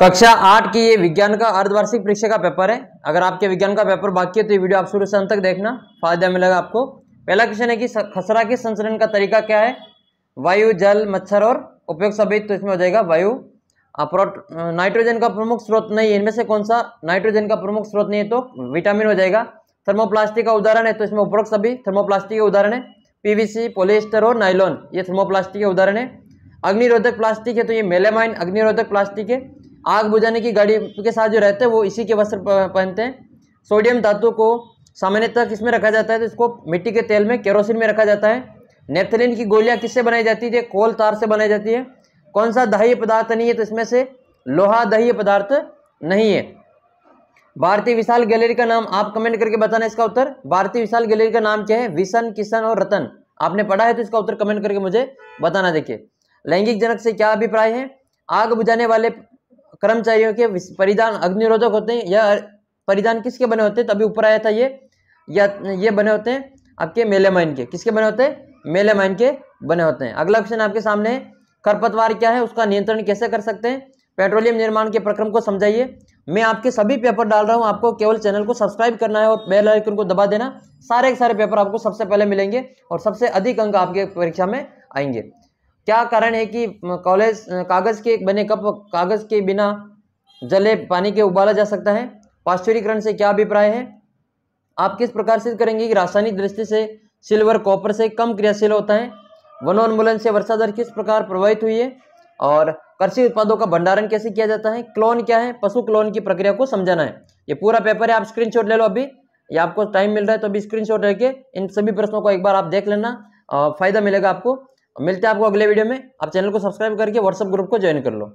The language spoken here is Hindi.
कक्षा आठ की ये विज्ञान का अर्धवार्षिक परीक्षा का पेपर है। अगर आपके विज्ञान का पेपर बाकी है तो ये वीडियो आप शुरू से अंत तक देखना। फ़ायदा मिलेगा आपको। पहला क्वेश्चन है कि खसरा के संचरण का तरीका क्या है? वायु, जल, मच्छर और उपयोग सभी तो इसमें हो जाएगा वायु। नाइट्रोजन का प्रमुख स्रोत नहीं है इनमें से कौन सा? नाइट्रोजन का प्रमुख स्रोत नहीं है तो विटामिन हो जाएगा। थर्मोप्लास्टिक का उदाहरण है तो इसमें उपरोक्त सभी थर्मोप्लास्टिक के उदाहरण है। पीवीसी पोलिस्टर और नाइलॉन ये थर्मोप्लास्टिक के उदाहरण है। अग्निरोधक प्लास्टिक है तो ये मेलेमाइन अग्निरोधक प्लास्टिक है। आग बुझाने की गाड़ी के साथ जो रहते हैं, वो इसी के वस्त्र पहनते हैं। सोडियम धातु को सामान्यतः किसमें रखा जाता है? तो इसको मिट्टी के तेल में, केरोसिन में रखा जाता है। नेथलिन की गोलियाँ किससे बनाई जाती है? कोल तार से बनाई जाती है। कौन सा दही पदार्थ नहीं है तो इसमें से लोहा दही पदार्थ नहीं है। भारतीय विशाल गैलरी का नाम आप कमेंट करके बताना इसका उत्तर। भारतीय विशाल गैलरी का नाम क्या है? विशन, किशन और रतन। आपने पढ़ा है तो इसका उत्तर कमेंट करके मुझे बताना देखिए। लैंगिक जनक से क्या अभिप्राय है? आग बुझाने वाले कर्मचारियों के परिधान अग्निरोधक होते हैं, या परिधान किसके बने होते हैं? तभी ऊपर आया था ये। या ये बने होते हैं आपके मेलेमाइन के। किसके बने होते हैं? मेलेमाइन के बने होते हैं। अगला क्वेश्चन आपके सामने है। खरपतवार क्या है? उसका नियंत्रण कैसे कर सकते हैं? पेट्रोलियम निर्माण के प्रक्रम को समझाइए। मैं आपके सभी पेपर डाल रहा हूँ। आपको केवल चैनल को सब्सक्राइब करना है और बेल आइकन को दबा देना। सारे के सारे पेपर आपको सबसे पहले मिलेंगे और सबसे अधिक अंक आपके परीक्षा में आएँगे। क्या कारण है कि कॉलेज कागज़ के बने कप, कागज़ के बिना जले पानी के उबाला जा सकता है? पाश्चुरीकरण से क्या अभिप्राय है? आप किस प्रकार से करेंगे कि रासायनिक दृष्टि से सिल्वर, कॉपर से कम क्रियाशील होता है? वनोन्मूलन से वर्षा दर किस प्रकार प्रभावित हुई है? और कृषि उत्पादों का भंडारण कैसे किया जाता है? क्लोन क्या है? पशु क्लोन की प्रक्रिया को समझाना है। ये पूरा पेपर है, आप स्क्रीनशॉट ले लो अभी। या आपको टाइम मिल रहा है तो अभी स्क्रीनशॉट लेके इन सभी प्रश्नों को एक बार आप देख लेना फ़ायदा मिलेगा आपको। मिलते हैं आपको अगले वीडियो में। आप चैनल को सब्सक्राइब करके व्हाट्सअप ग्रुप को ज्वाइन कर लो।